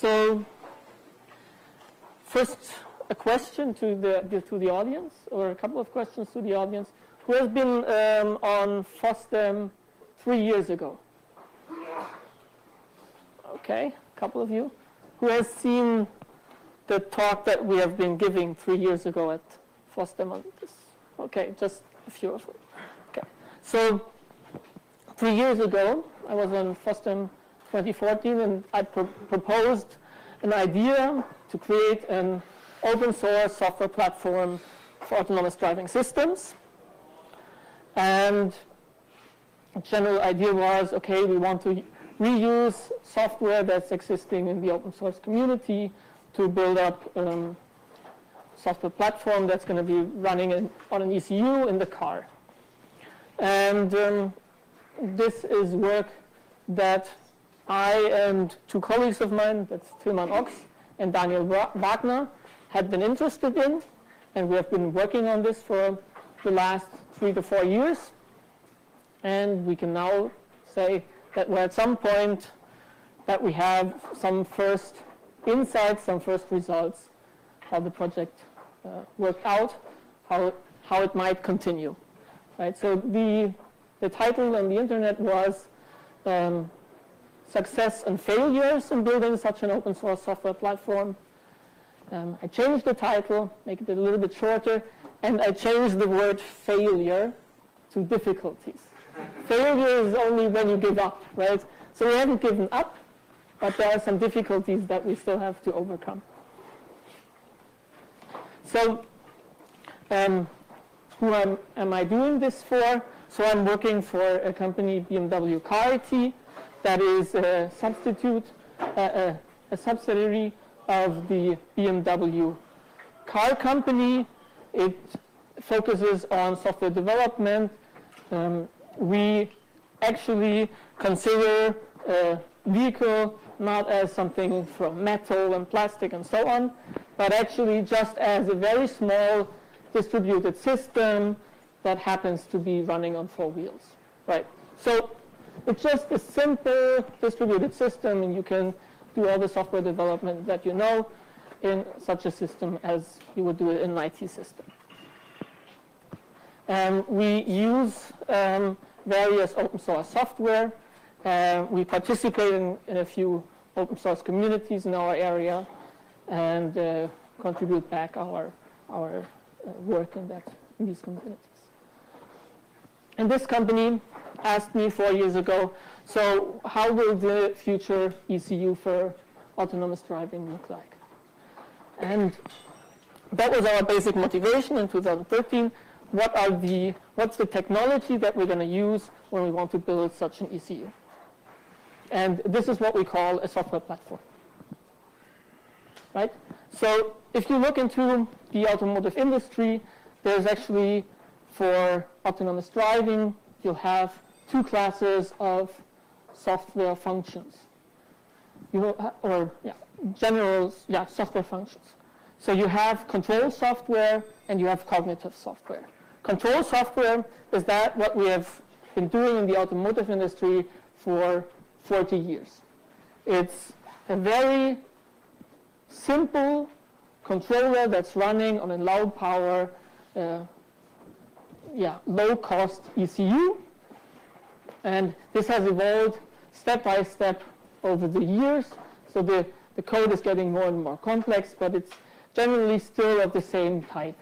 So first, a question to the, to the audience, or a couple of questions to the audience. Who has been um, on FOSDEM three years ago? Okay, a couple of you. Who has seen the talk that we have been giving three years ago at FOSDEM on this? Okay, just a few of you. Okay, so three years ago, I was on FOSDEM 2014, and I pro proposed an idea to create an open source software platform for autonomous driving systems. And the general idea was, okay, we want to reuse software that's existing in the open source community to build up um, software platform that's going to be running in, on an ECU in the car. And um, this is work that I and two colleagues of mine, that's Tilman Ochs and Daniel Wagner, had been interested in. And we have been working on this for the last three to four years. And we can now say that we're at some point that we have some first insights, some first results, how the project uh, worked out, how, how it might continue. Right? So the, the title on the internet was um, Success and Failures in Building Such an Open Source Software Platform. Um, I changed the title, make it a little bit shorter, and I changed the word failure to difficulties. failure is only when you give up, right? So we haven't given up, but there are some difficulties that we still have to overcome. So um, who am, am, I doing this for? So I'm working for a company, BMW Car IT, that is a substitute, a, a subsidiary of the BMW car company. It focuses on software development. Um, we actually consider a vehicle not as something from metal and plastic and so on, but actually just as a very small distributed system that happens to be running on four wheels, right? So it's just a simple distributed system, and you can do all the software development that you know in such a system as you would do it in an IT system. Um, we use um, various open source software. Uh, we participate in, in, a few open source communities in our area and uh, contribute back our, our uh, work in, that, in these communities. And this company asked me four years ago, so how will the future ECU for autonomous driving look like? And that was our basic motivation in 2013. What are the, what's the technology that we're going to use when we want to build such an ECU? And this is what we call a software platform. Right? So if you look into the automotive industry, there's actually for autonomous driving, you'll have two classes of software functions. You know, or yeah, general yeah, software functions. So you have control software and you have cognitive software. Control software is that what we have been doing in the automotive industry for 40 years. It's a very simple controller that's running on a low power, uh, yeah, low cost ECU and this has evolved step by step over the years. So the, the code is getting more and more complex, but it's generally still of the same type.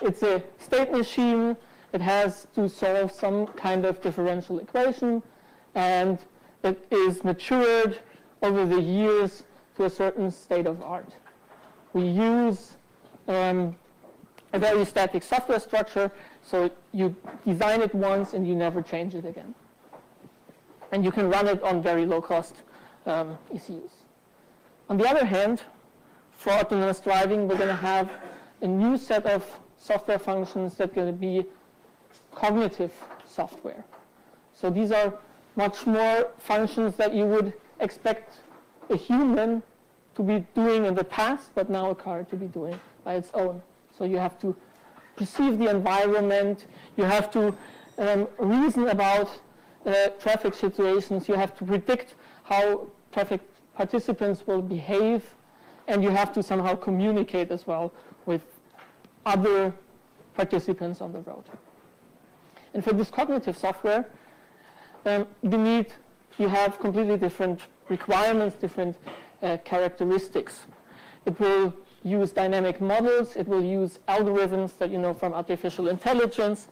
It's a state machine. It has to solve some kind of differential equation, and it is matured over the years to a certain state of art. We use um, a very static software structure, so you design it once and you never change it again and you can run it on very low cost um, ECUs. On the other hand, for autonomous driving, we're going to have a new set of software functions that are going to be cognitive software. So these are much more functions that you would expect a human to be doing in the past, but now a car to be doing by its own. So you have to perceive the environment, you have to um, reason about uh, traffic situations, you have to predict how traffic participants will behave, and you have to somehow communicate as well with other participants on the road. And for this cognitive software, um, need. you have completely different requirements, different uh, characteristics. It will use dynamic models, it will use algorithms that you know from artificial intelligence.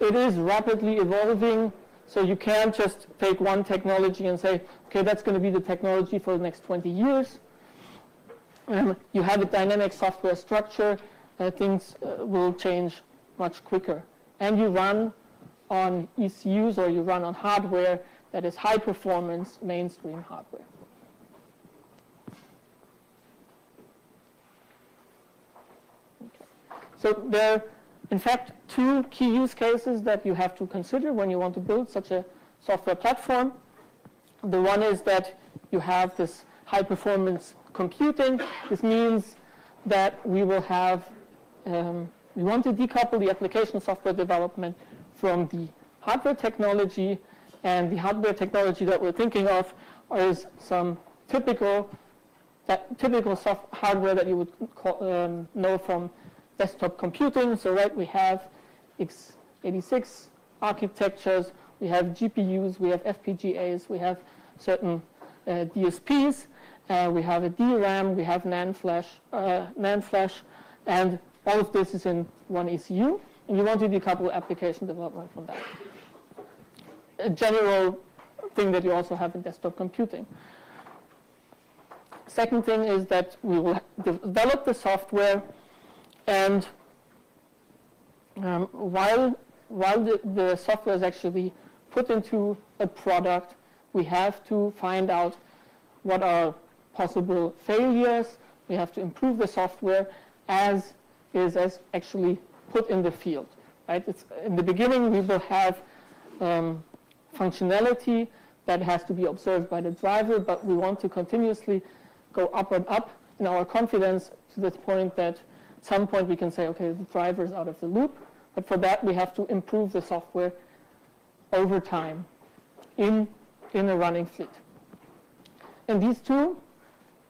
It is rapidly evolving, so you can't just take one technology and say, okay, that's going to be the technology for the next 20 years. Um, you have a dynamic software structure, uh, things uh, will change much quicker. And you run on ECUs or you run on hardware that is high performance mainstream hardware. Okay. So there are, in fact, two key use cases that you have to consider when you want to build such a software platform. The one is that you have this high performance computing. This means that we will have, um, we want to decouple the application software development from the hardware technology. And the hardware technology that we're thinking of is some typical that typical soft hardware that you would call, um, know from desktop computing. So right, we have x86 architectures, we have GPUs, we have FPGAs, we have certain uh, DSPs, uh, we have a DRAM, we have NAND flash, uh, NAND flash, and all of this is in one ECU. And you want to decouple application development from that. A general thing that you also have in desktop computing. Second thing is that we will develop the software and um, while, while the, the software is actually put into a product, we have to find out what are possible failures. We have to improve the software as is as actually put in the field. Right? It's, in the beginning, we will have um, functionality that has to be observed by the driver, but we want to continuously go up and up in our confidence to the point that some point we can say, okay, the driver is out of the loop. But for that, we have to improve the software over time in, in a running fleet. And these two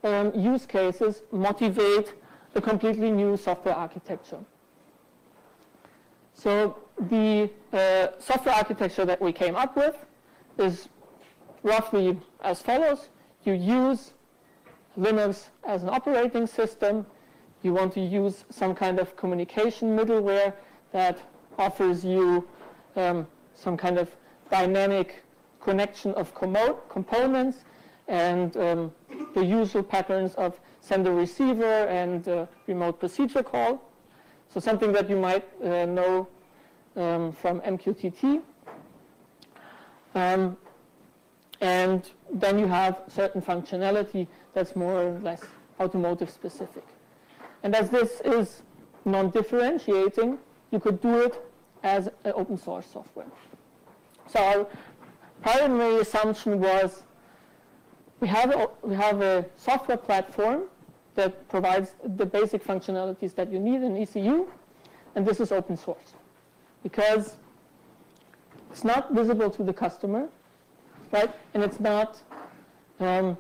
um, use cases motivate a completely new software architecture. So the uh, software architecture that we came up with is roughly as follows. You use Linux as an operating system. You want to use some kind of communication middleware that offers you um, some kind of dynamic connection of components and um, the usual patterns of sender receiver and uh, remote procedure call. So something that you might uh, know um, from MQTT. Um, and then you have certain functionality that's more or less automotive specific. And as this is non-differentiating, you could do it as an open source software. So our primary assumption was we have a, we have a software platform that provides the basic functionalities that you need in ECU, and this is open source because it's not visible to the customer, right? And it's not um,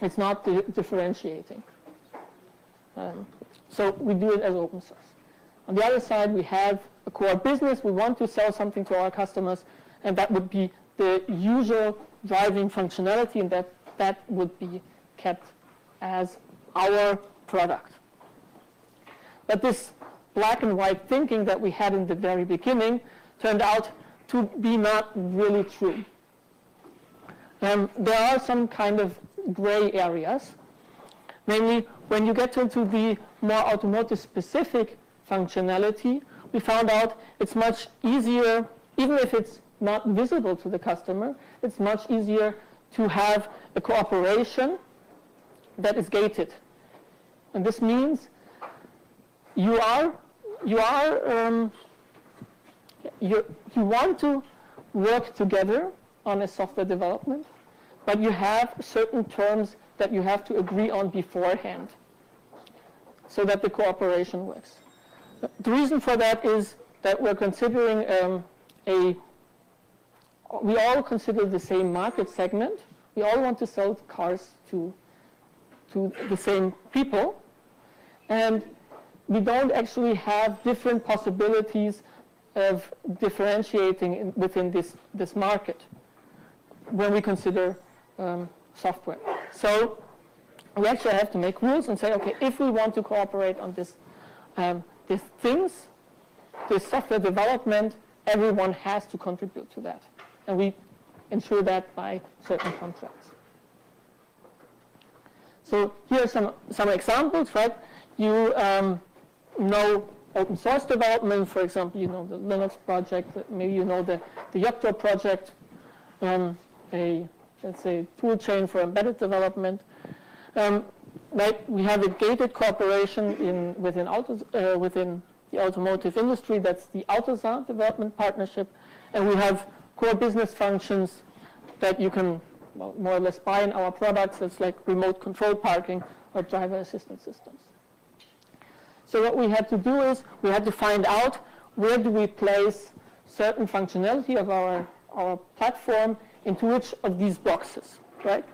it's not di differentiating. Um, so we do it as open source. On the other side, we have a core business. We want to sell something to our customers, and that would be the usual driving functionality, and that, that would be kept as our product. But this black and white thinking that we had in the very beginning turned out to be not really true. Um, there are some kind of gray areas, namely when you get into the more automotive specific functionality, we found out it's much easier, even if it's not visible to the customer, it's much easier to have a cooperation that is gated. And this means you are you are um, you you want to work together on a software development, but you have certain terms that you have to agree on beforehand so that the cooperation works. The reason for that is that we're considering um, a, we all consider the same market segment. We all want to sell cars to, to the same people. And we don't actually have different possibilities of differentiating in, within this, this market when we consider um, software. So we actually have to make rules and say, okay, if we want to cooperate on this, um, these things, this software development, everyone has to contribute to that. And we ensure that by certain contracts. So here are some, some examples, right? You um, know open source development, for example, you know the Linux project, maybe you know the, the Yocto project, um, a, let's say, tool chain for embedded development. Um, like we have a gated cooperation in, within, uh, within the automotive industry, that's the AUTOSAR development partnership, and we have core business functions that you can more or less buy in our products. It's like remote control parking or driver assistance systems. So what we had to do is we had to find out where do we place certain functionality of our, our platform into which of these boxes, right?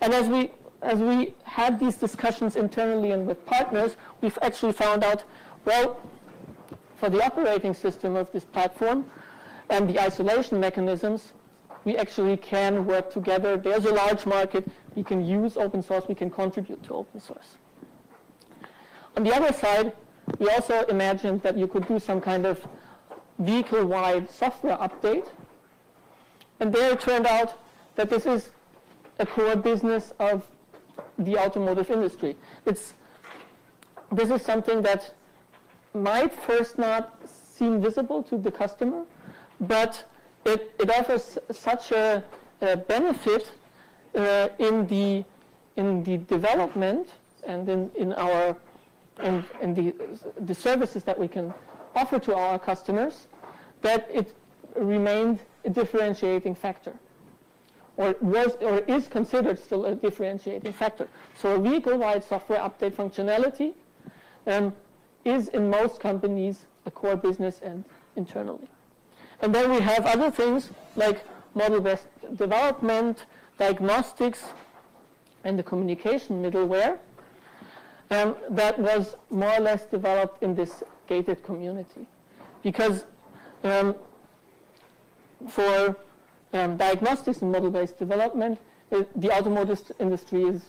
And as we, as we had these discussions internally and with partners, we've actually found out, well, for the operating system of this platform and the isolation mechanisms, we actually can work together. There's a large market. We can use open source. We can contribute to open source. On the other side, we also imagined that you could do some kind of vehicle-wide software update. And there it turned out that this is a core business of the automotive industry. It's, this is something that might first not seem visible to the customer, but it, it offers such a, a benefit uh, in the in the development and in, in our in, in the the services that we can offer to our customers that it remained a differentiating factor or was or is considered still a differentiating factor. So a vehicle-wide software update functionality um, is in most companies a core business and internally. And then we have other things like model-based development, diagnostics, and the communication middleware um, that was more or less developed in this gated community. Because um, for um, diagnostics and model-based development, it, the automotive industry is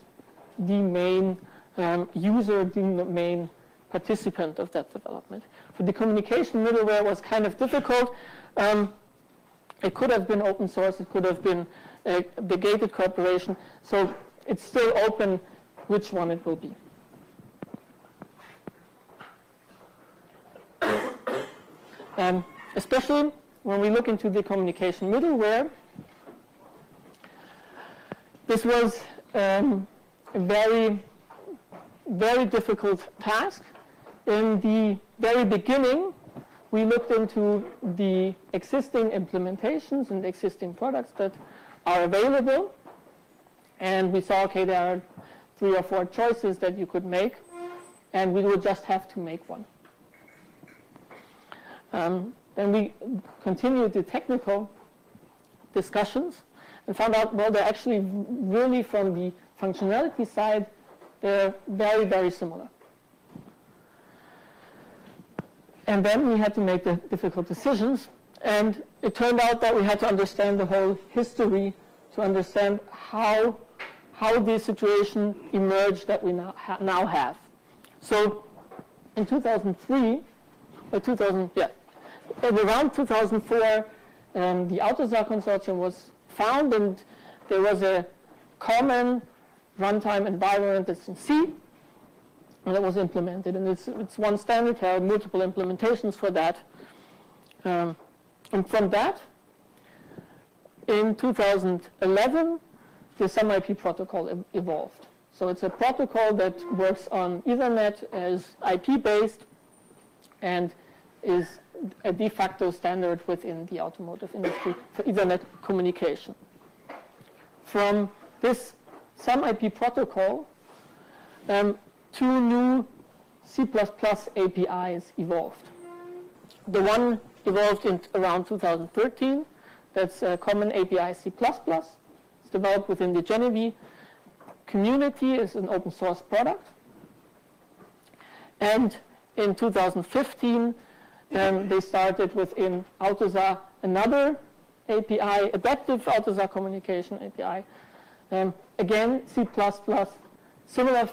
the main um, user, the main participant of that development. For the communication middleware was kind of difficult. Um, it could have been open source, it could have been uh, the gated cooperation, so it's still open which one it will be. Um, especially when we look into the communication middleware, this was um, a very, very difficult task. In the very beginning, we looked into the existing implementations and existing products that are available. And we saw, okay, there are three or four choices that you could make, and we would just have to make one. Um, then we continued the technical discussions and found out, well, they're actually really from the functionality side, they're very, very similar. And then we had to make the difficult decisions. And it turned out that we had to understand the whole history to understand how, how the situation emerged that we now, ha now have. So in 2003, or 2000, yeah, around 2004, um, the AUTOSAR consortium was found and there was a common runtime environment that's in C and that was implemented. And it's, it's one standard, there are multiple implementations for that. Um, and from that, in 2011, the SOME/IP protocol evolved. So it's a protocol that works on Ethernet as IP-based and is a de facto standard within the automotive industry for Ethernet communication. From this SOME/IP protocol, um, two new C++ APIs evolved. The one evolved in around 2013, that's a Common API C++, It's developed within the GENIVI community. It's an open source product. And in 2015, um, they started within AUTOSAR another API, adaptive AUTOSAR communication API. Um, again, C++, similar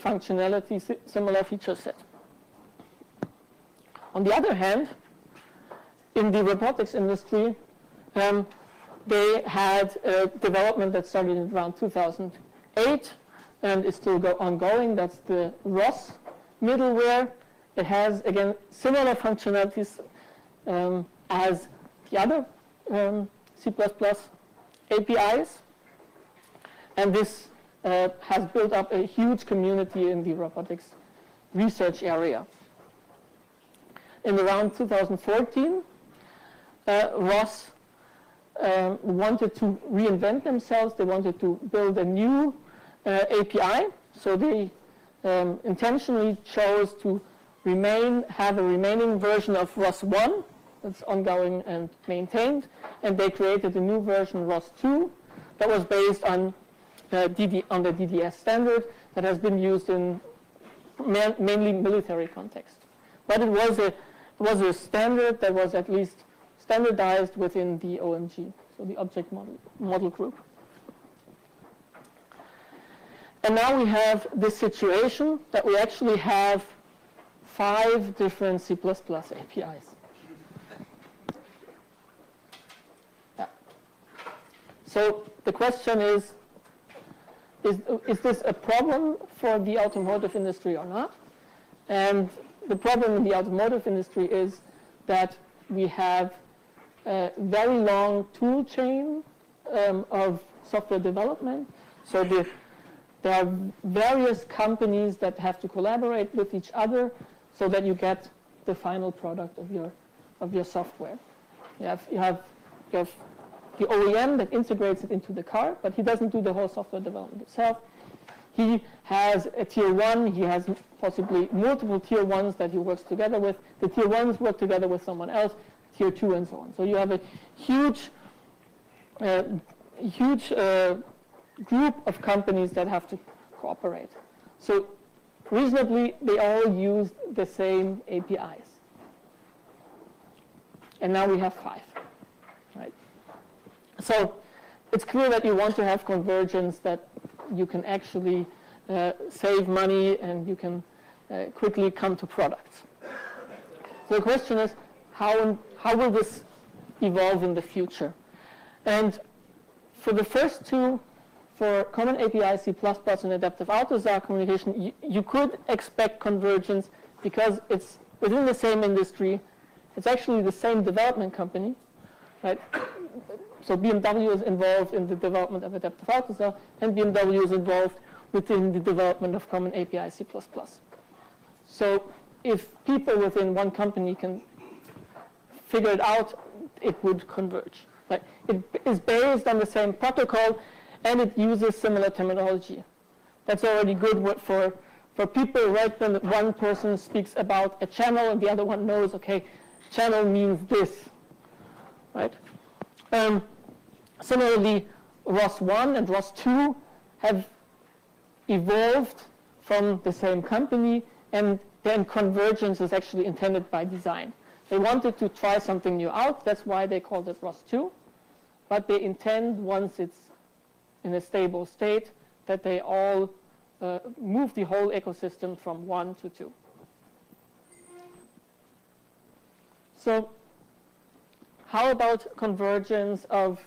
functionality, similar feature set. On the other hand, in the robotics industry, um, they had a development that started around 2008 and is still ongoing. That's the ROS middleware. It has, again, similar functionalities um, as the other um, C++ APIs. And this uh, has built up a huge community in the robotics research area. In around 2014, uh, ROS um, wanted to reinvent themselves. They wanted to build a new uh, API. So they um, intentionally chose to remain, have a remaining version of ROS 1 that's ongoing and maintained. And they created a new version, ROS 2, that was based on, uh, DD, on the DDS standard that has been used in man, mainly military context. But it was a, it was a standard that was at least standardized within the OMG, so the object model, model group. And now we have this situation that we actually have five different C++ APIs. Yeah. So the question is, is, is this a problem for the automotive industry or not? And the problem in the automotive industry is that we have a very long tool chain um, of software development. So the, there are various companies that have to collaborate with each other so that you get the final product of your, of your software. You have, you, have, you have the OEM that integrates it into the car, but he doesn't do the whole software development himself. He has a tier one, he has possibly multiple tier ones that he works together with. The tier ones work together with someone else, tier two and so on. So you have a huge, uh, huge uh, group of companies that have to cooperate. So reasonably, they all use the same APIs. And now we have five, right? So it's clear that you want to have convergence that you can actually uh, save money and you can uh, quickly come to products. So the question is, how, how will this evolve in the future? And for the first two, for Common API, C++, and Adaptive AUTOSAR communication, you, you could expect convergence because it's within the same industry. It's actually the same development company, right? So BMW is involved in the development of Adaptive AUTOSAR, and BMW is involved within the development of Common API C++. So if people within one company can figure it out, it would converge. Right? It is based on the same protocol, and it uses similar terminology. That's already good for, for people, right? When one person speaks about a channel and the other one knows, okay, channel means this, right? Um, similarly, ROS1 and ROS2 have evolved from the same company, and then convergence is actually intended by design. They wanted to try something new out, that's why they called it ROS2, but they intend, once it's in a stable state, that they all uh, move the whole ecosystem from 1 to 2. So how about convergence of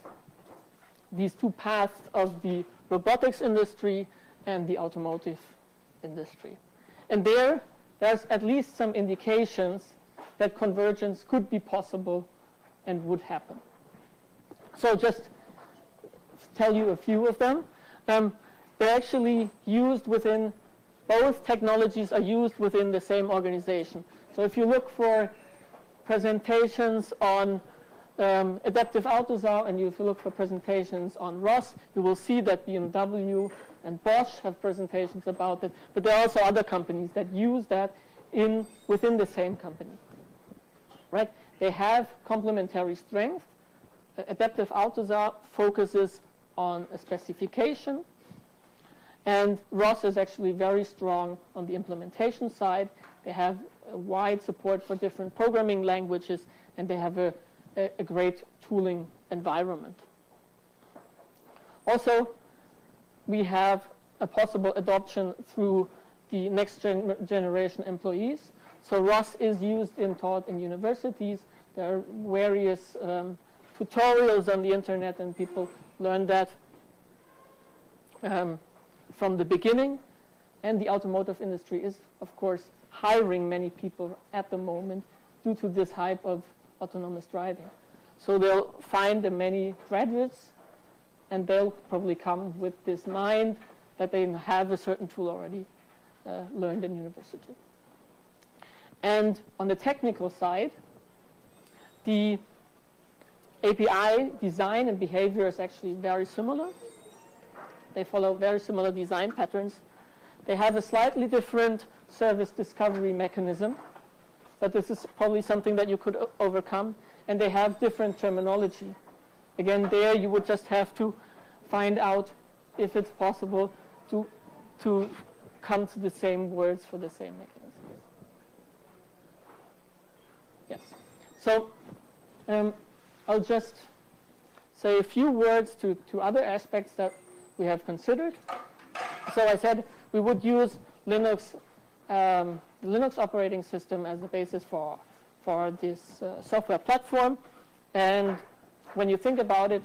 these two paths of the robotics industry and the automotive industry. And there, there's at least some indications that convergence could be possible and would happen. So just tell you a few of them. Um, they're actually used within, both technologies are used within the same organization. So if you look for presentations on um, adaptive AUTOSAR and if you look for presentations on ROS, you will see that BMW and Bosch have presentations about it, but there are also other companies that use that in within the same company. Right? They have complementary strength. Adaptive AUTOSAR focuses on a specification. And ROS is actually very strong on the implementation side. They have wide support for different programming languages, and they have a, a, a great tooling environment. Also, we have a possible adoption through the next gen generation employees. So ROS is used and taught in universities. There are various um, tutorials on the internet, and people learn that um, from the beginning. And the automotive industry is, of course, hiring many people at the moment due to this hype of autonomous driving. So they'll find the many graduates, and they'll probably come with this mind that they have a certain tool already uh, learned in university. And on the technical side, the API design and behavior is actually very similar. They follow very similar design patterns. They have a slightly different service discovery mechanism, but this is probably something that you could overcome. And they have different terminology. Again, there you would just have to find out if it's possible to, to come to the same words for the same mechanism. Yes. So um, I'll just say a few words to, to other aspects that we have considered. So I said we would use Linux, um, Linux operating system as the basis for, for this uh, software platform. And when you think about it,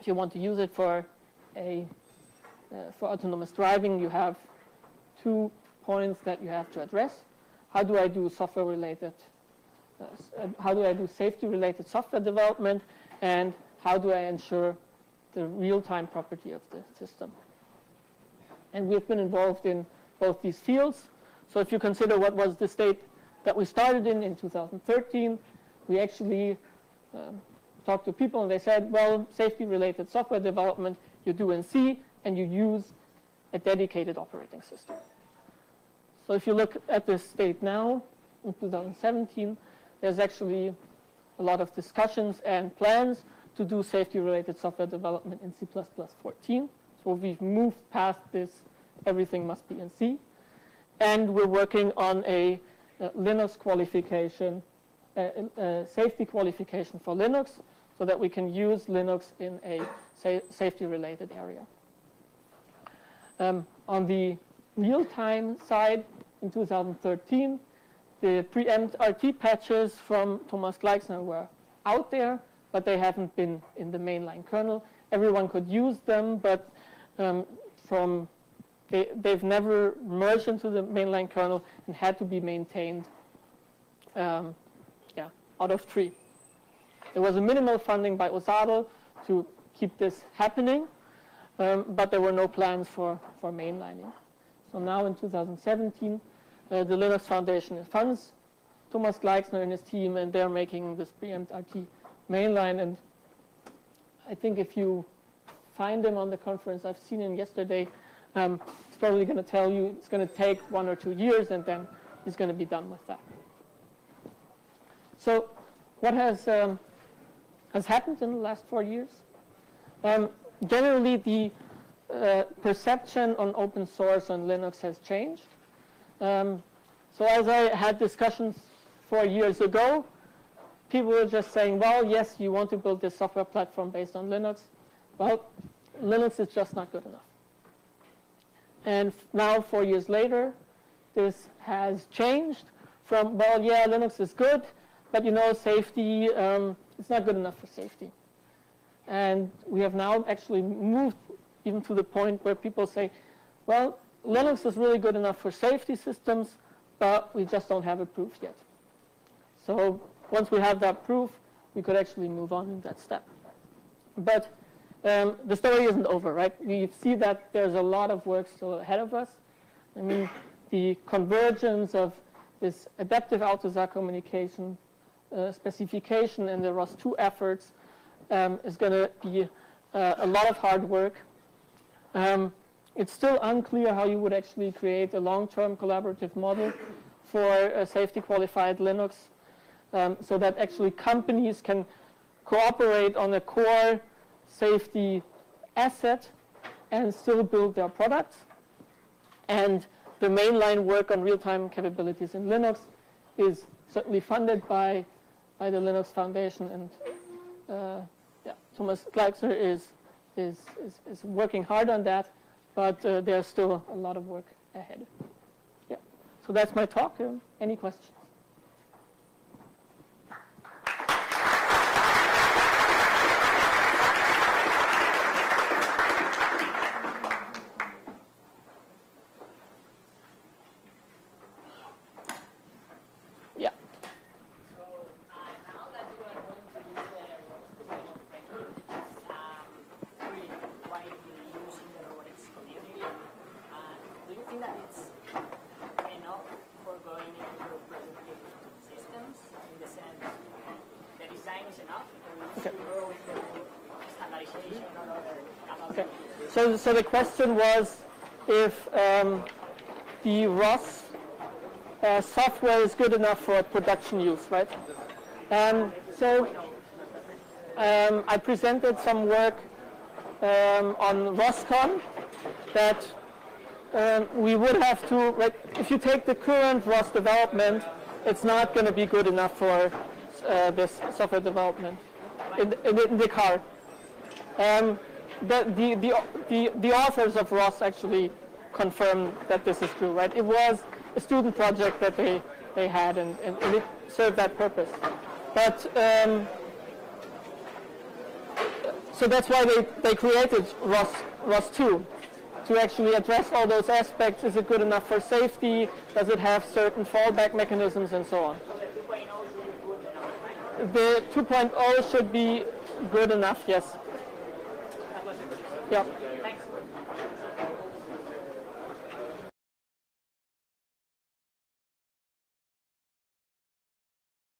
if you want to use it for a uh, for autonomous driving, you have two points that you have to address. How do I do software related, uh how do I do safety related software development, and how do I ensure the real-time property of the system? And we've been involved in both these fields. So if you consider what was the state that we started in in 2013, we actually um, talked to people and they said, well, safety related software development you do in C and you use a dedicated operating system. So if you look at this state now, in 2017, there's actually a lot of discussions and plans to do safety-related software development in C++ 14. So we've moved past this, everything must be in C. And we're working on a, a Linux qualification, a, a safety qualification for Linux, so that we can use Linux in a sa safety-related area. Um, on the real-time side, in 2013, the preempt RT patches from Thomas Gleixner were out there, but they haven't been in the mainline kernel. Everyone could use them, but um, from they, they've never merged into the mainline kernel and had to be maintained um, yeah, out of tree. There was a minimal funding by OSADL to keep this happening, um, but there were no plans for, for mainlining. So now in 2017, uh, the Linux Foundation funds Thomas Gleixner and his team, and they're making this preempt RT mainline. And I think if you find him on the conference, I've seen him yesterday, um, he's probably going to tell you it's going to take one or two years, and then he's going to be done with that. So what has, um, has happened in the last four years? Um, generally, the uh, perception on open source on Linux has changed. Um, so as I had discussions four years ago, people were just saying, well, yes, you want to build this software platform based on Linux. Well, Linux is just not good enough. And now, four years later, this has changed from, well, yeah, Linux is good, but you know, safety, um, it's not good enough for safety. And we have now actually moved even to the point where people say, well, Linux is really good enough for safety systems, but we just don't have a proof yet. So once we have that proof, we could actually move on in that step. But um, the story isn't over, right? We see that there's a lot of work still ahead of us. I mean, the convergence of this adaptive AUTOSAR communication uh, specification and the ROS2 efforts um, is going to be uh, a lot of hard work. Um, it's still unclear how you would actually create a long-term collaborative model for a safety qualified Linux um, so that actually companies can cooperate on a core safety asset and still build their products. And the mainline work on real-time capabilities in Linux is certainly funded by, by the Linux Foundation. And uh, yeah, Thomas Gleixner is, is, is, is, working hard on that, but uh, there's still a lot of work ahead. Yeah, so that's my talk. Uh, any questions? So, the question was if um, the ROS uh, software is good enough for production use, right? Um, so um, I presented some work um, on ROSCON that um, we would have to, like, if you take the current ROS development, it's not going to be good enough for uh, this software development in, in, in the car. Um, the, the, the, the, the authors of ROS actually confirmed that this is true, right? It was a student project that they, they had, and, and, and it served that purpose. But um, so that's why they, they created ROS, ROS 2 to actually address all those aspects. Is it good enough for safety? Does it have certain fallback mechanisms and so on? The 2.0 should be good enough, yes. Yeah.